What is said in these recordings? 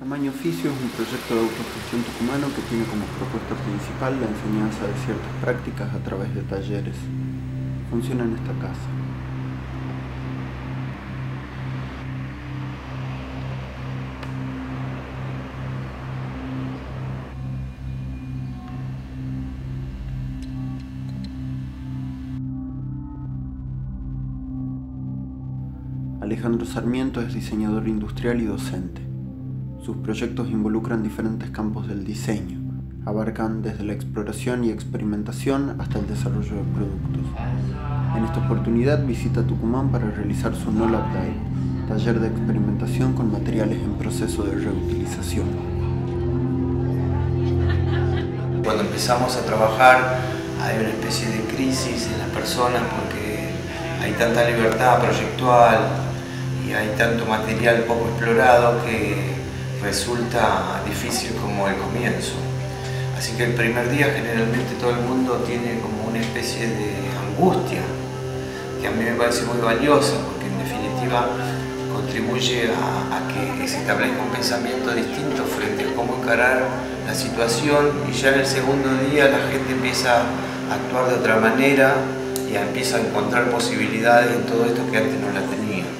Tamaño Oficio es un proyecto de autogestión tucumano que tiene como propuesta principal la enseñanza de ciertas prácticas a través de talleres. Funciona en esta casa. Alejandro Sarmiento es diseñador industrial y docente. Sus proyectos involucran diferentes campos del diseño. Abarcan desde la exploración y experimentación hasta el desarrollo de productos. En esta oportunidad visita Tucumán para realizar su No Lab Day, taller de experimentación con materiales en proceso de reutilización. Cuando empezamos a trabajar hay una especie de crisis en las personas porque hay tanta libertad proyectual y hay tanto material poco explorado que resulta difícil como el comienzo. Así que el primer día generalmente todo el mundo tiene como una especie de angustia, que a mí me parece muy valiosa, porque en definitiva contribuye a, que se establezca un pensamiento distinto frente a cómo encarar la situación y ya en el segundo día la gente empieza a actuar de otra manera y empieza a encontrar posibilidades en todo esto que antes no la tenía.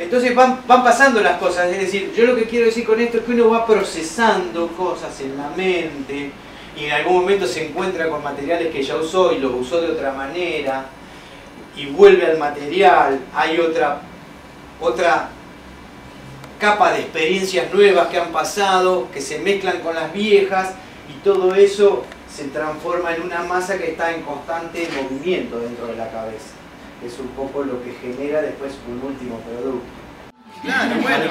Entonces van, pasando las cosas, es decir, yo lo que quiero decir con esto es que uno va procesando cosas en la mente y en algún momento se encuentra con materiales que ya usó y los usó de otra manera y vuelve al material, hay otra, otra capa de experiencias nuevas que han pasado, que se mezclan con las viejas y todo eso se transforma en una masa que está en constante movimiento dentro de la cabeza. Es un poco lo que genera después un último producto. Claro, bueno.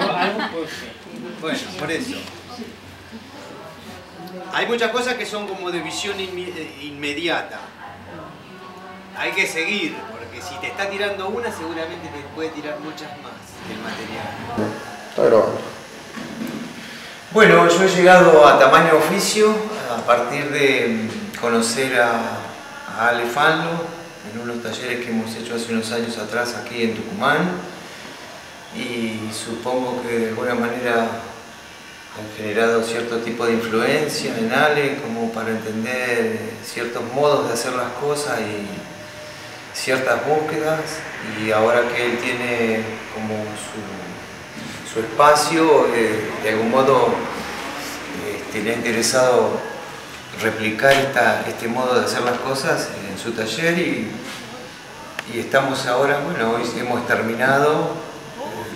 Bueno, por eso. Hay muchas cosas que son como de visión eh, inmediata. Hay que seguir, porque si te está tirando una, seguramente te puede tirar muchas más el material. Está grabando. Bueno, yo he llegado a tamaño oficio a partir de conocer a, Ale Fanlo en unos talleres que hemos hecho hace unos años atrás aquí en Tucumán y supongo que de alguna manera han generado cierto tipo de influencia en Ale como para entender ciertos modos de hacer las cosas y ciertas búsquedas. Y ahora que él tiene como su, espacio, eh, de algún modo este, le ha interesado replicar este modo de hacer las cosas en su taller y, y estamos ahora, bueno, hoy hemos terminado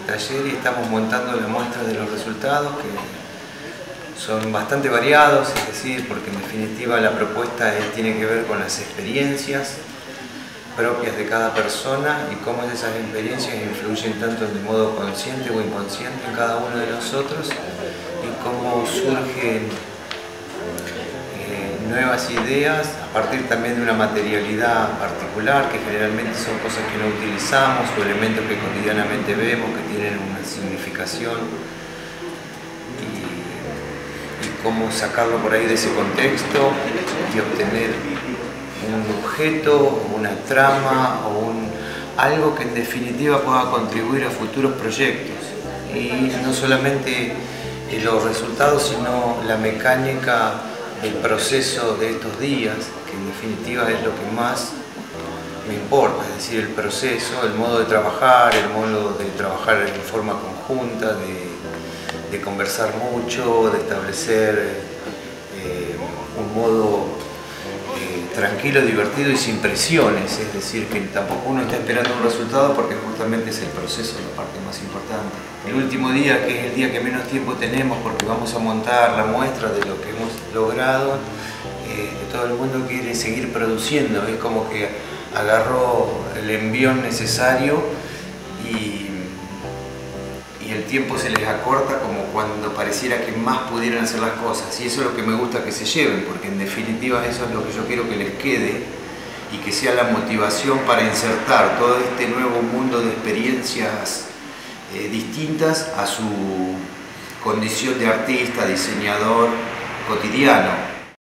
taller y estamos montando la muestra de los resultados que son bastante variados, es decir, porque en definitiva la propuesta tiene que ver con las experiencias propias de cada persona y cómo esas experiencias influyen tanto de modo consciente o inconsciente en cada uno de nosotros y cómo surgen nuevas ideas a partir también de una materialidad particular que generalmente son cosas que no utilizamos o elementos que cotidianamente vemos que tienen una significación cómo sacarlo por ahí de ese contexto y obtener un objeto, una trama o un, algo que en definitiva pueda contribuir a futuros proyectos. Y no solamente los resultados, sino la mecánica del proceso de estos días, que en definitiva es lo que más me importa, es decir, el proceso, el modo de trabajar, el modo de trabajar en forma conjunta, de conversar mucho, de establecer eh, un modo tranquilo, divertido y sin presiones, es decir, que tampoco uno está esperando un resultado porque justamente es el proceso la parte más importante. El último día, que es el día que menos tiempo tenemos porque vamos a montar la muestra de lo que hemos logrado, eh, todo el mundo quiere seguir produciendo, es como que agarró el envión necesario y el tiempo se les acorta como cuando pareciera que más pudieran hacer las cosas. Y eso es lo que me gusta que se lleven, porque en definitiva eso es lo que yo quiero que les quede y que sea la motivación para insertar todo este nuevo mundo de experiencias eh, distintas a su condición de artista, diseñador cotidiano.